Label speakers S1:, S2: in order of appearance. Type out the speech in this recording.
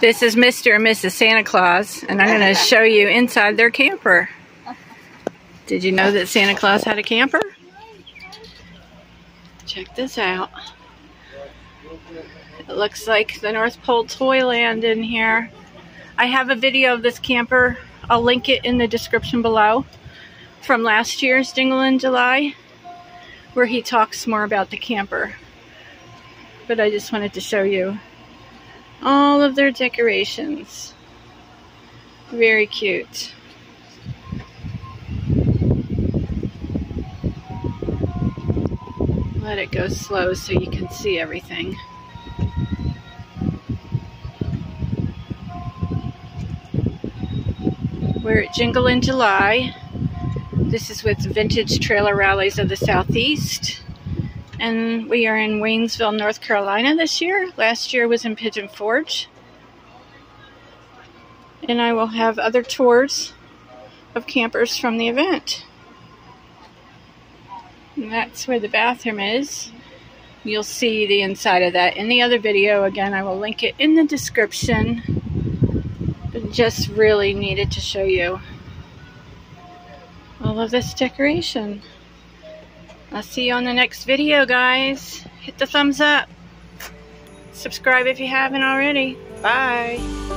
S1: This is Mr. and Mrs. Santa Claus, and I'm going to show you inside their camper. Did you know that Santa Claus had a camper? Check this out. It looks like the North Pole Toyland in here. I have a video of this camper. I'll link it in the description below from last year's Jingle in July where he talks more about the camper. But I just wanted to show you all of their decorations. Very cute. Let it go slow so you can see everything. We're at Jingle in July. This is with Vintage Trailer Rallies of the Southeast. And we are in Waynesville, North Carolina this year. Last year was in Pigeon Forge. And I will have other tours of campers from the event. And that's where the bathroom is. You'll see the inside of that in the other video. Again, I will link it in the description. But just really needed to show you all of this decoration. I'll see you on the next video, guys. Hit the thumbs up. Subscribe if you haven't already. Bye.